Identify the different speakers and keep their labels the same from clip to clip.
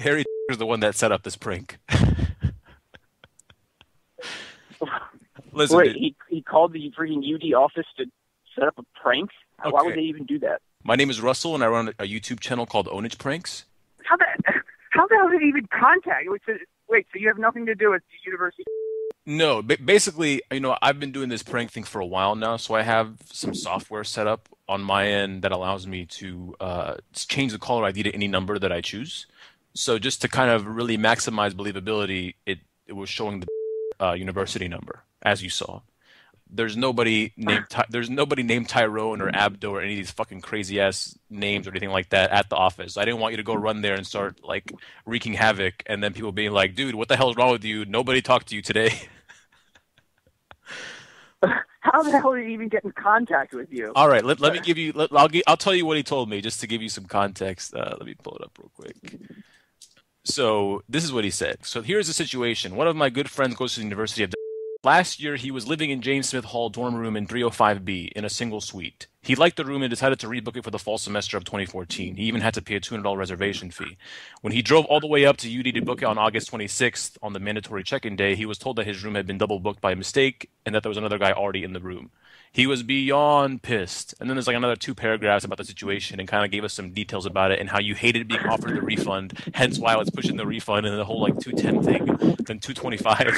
Speaker 1: Harry is the one that set up this prank. Listen,
Speaker 2: Wait,
Speaker 1: dude,
Speaker 2: he he called the freaking UD office to set up a prank. Why would they even do that?
Speaker 1: my name is Russell, and I run a YouTube channel called Ownage Pranks.
Speaker 2: How the how the hell did he even contact? Wait, so, wait, so you have nothing to do with the university?
Speaker 1: No, ba- basically, you know, I've been doing this prank thing for a while now, so I have some software set up on my end that allows me to uh, change the caller ID to any number that I choose. So just to kind of really maximize believability, it it was showing the uh, university number as you saw. There's nobody named Ty- there's nobody named Tyrone or Abdo or any of these fucking crazy ass names or anything like that at the office. I didn't want you to go run there and start like wreaking havoc, and then people being like, "Dude, what the hell is wrong with you? Nobody talked to you today."
Speaker 2: How the hell did he even get in contact with you?
Speaker 1: All right, let, let me give you. Let, I'll I'll tell you what he told me just to give you some context. Uh, let me pull it up real quick. So this is what he said. So here's the situation. One of my good friends goes to the University of. Last year, he was living in James Smith Hall dorm room in 305B in a single suite. He liked the room and decided to rebook it for the fall semester of 2014. He even had to pay a $200 reservation fee. When he drove all the way up to UD to book it on August 26th on the mandatory check-in day, he was told that his room had been double booked by mistake and that there was another guy already in the room. He was beyond pissed. And then there's like another two paragraphs about the situation and kind of gave us some details about it and how you hated being offered the refund, hence why I was pushing the refund and the whole like 210 thing, then 225.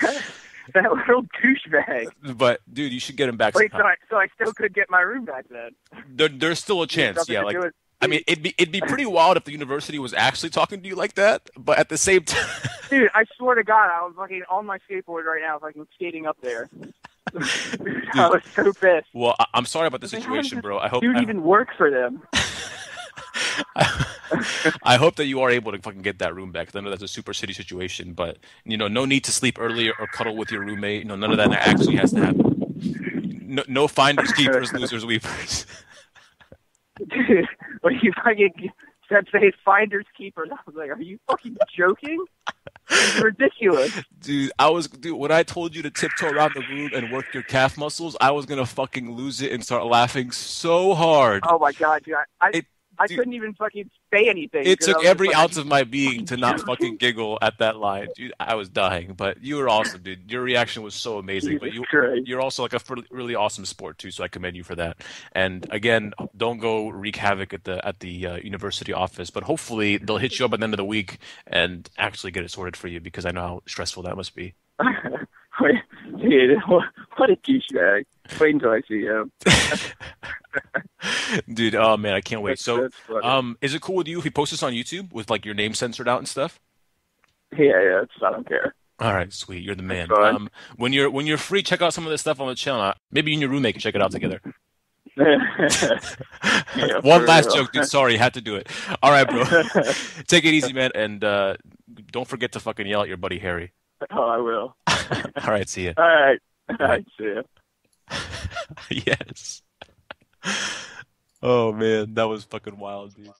Speaker 2: that little douchebag.
Speaker 1: But dude, you should get him back.
Speaker 2: Wait, so. I, so I still could get my room back then.
Speaker 1: There, there's still a chance, yeah. Like, I mean, it'd be it'd be pretty wild if the university was actually talking to you like that. But at the same time,
Speaker 2: Dude, I swear to God, I was fucking on my skateboard right now, fucking skating up there. I was so pissed.
Speaker 1: well, I, I'm sorry about the
Speaker 2: I mean, how does
Speaker 1: situation, bro. I hope
Speaker 2: Dude
Speaker 1: I,
Speaker 2: even work for them.
Speaker 1: I hope that you are able to fucking get that room back. I know that's a super city situation, but you know, no need to sleep early or cuddle with your roommate. You know, none of that actually has to happen. No, no finders, keepers, losers, weepers.
Speaker 2: Dude, when you fucking said say finders keepers, I was like, are you fucking joking? It's ridiculous.
Speaker 1: Dude, I was dude when I told you to tiptoe around the room and work your calf muscles, I was gonna fucking lose it and start laughing so hard.
Speaker 2: Oh my god, dude, I, I,
Speaker 1: It-
Speaker 2: I
Speaker 1: dude,
Speaker 2: couldn't even fucking say anything.
Speaker 1: It took every
Speaker 2: like,
Speaker 1: ounce of my being to not fucking giggle at that line. Dude, I was dying, but you were awesome, dude. Your reaction was so amazing. But you,
Speaker 2: Christ.
Speaker 1: you're also like a really awesome sport too, so I commend you for that. And again, don't go wreak havoc at the at the uh, university office, but hopefully they'll hit you up at the end of the week and actually get it sorted for you because I know how stressful that must be.
Speaker 2: Wait, dude, what a douchebag. Wait until I see him.
Speaker 1: Dude, oh man, I can't wait.
Speaker 2: That's-
Speaker 1: So,
Speaker 2: that's
Speaker 1: um, is it cool with you if we post this on YouTube with like your name censored out and stuff?
Speaker 2: yeah, yeah, it's, I don't care.
Speaker 1: All right, sweet. You're the man. Um, when you're when you're free, check out some of this stuff on the channel. Maybe you and your roommate can check it out together.
Speaker 2: Yeah,
Speaker 1: One last
Speaker 2: real.
Speaker 1: joke, dude. Sorry, had to do it. All right, bro. Take it easy, man, and uh, don't forget to fucking yell at your buddy Harry.
Speaker 2: oh, I will.
Speaker 1: All right, see ya.
Speaker 2: All right. All right, see ya.
Speaker 1: yes. Oh man, that was fucking wild, dude.